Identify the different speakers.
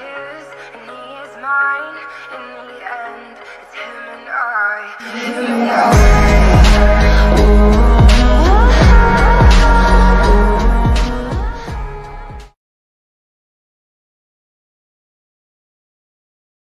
Speaker 1: his and he is mine. In the end, it's him and I.